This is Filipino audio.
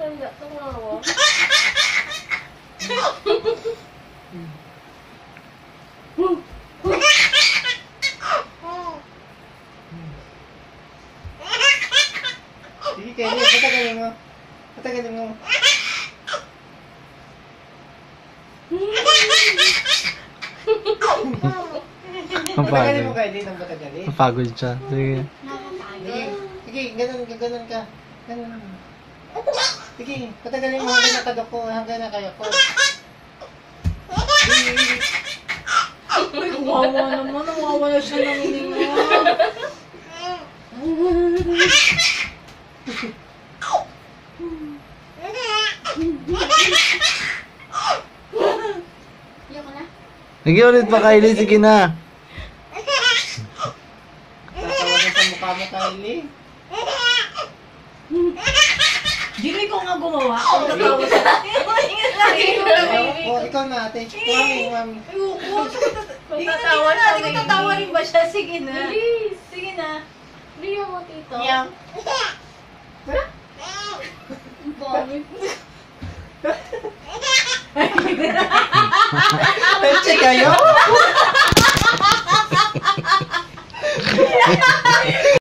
matanda, tumawa. Sige, Kelly, patagalin mo. Patagalin mo. Ang pagod. Patagalin mo, Kelly, nang patagalin. Ang pagod siya. Sige. Sige, ganun ka, ganun ka. Ganun. Sige, patagalin mo hanggang nakadako, hanggang nakaya ko. Sige, sige. Kawawa naman, nawawala siya ng hininga. Na. Sige ulit pa, Kylie. Sige na. Tatawagan sa mukha mo, Kylie. Jimmy ko nga gumawa. Ang tatawa sa Ingat lagi. Oh, ikaw na, ate. Mami, mami. Ayoko. Hindi Tatawa tatawa siya, Hindi ka tatawa rin ba siya? Sige na. Bilis. Sige na. Rio mo, tito. Yang. Vomit. Peche kayo?